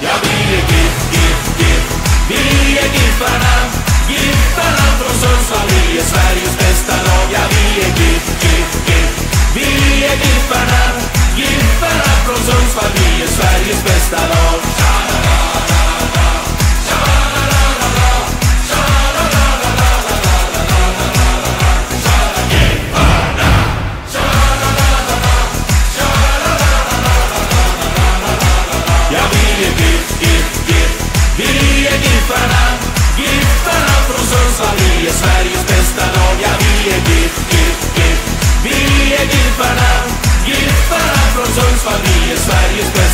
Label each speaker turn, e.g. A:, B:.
A: Ja, vi är GIF, GIF, GIF. Vi är GIFarna, GIFarna från Sundsvall. Vi är Sveriges bästa lag. Ja, vi är GIF, GIF, GIF. Vi är GIFarna. är GIF, GIF, GIF Vi är GIFarna, GIFarna från Sundsvall Vi är Sveriges bästa lag, ja vi är GIF, GIF, GIF Vi är GIFarna, GIFarna från Sundsvall Vi är Sveriges bästa lag.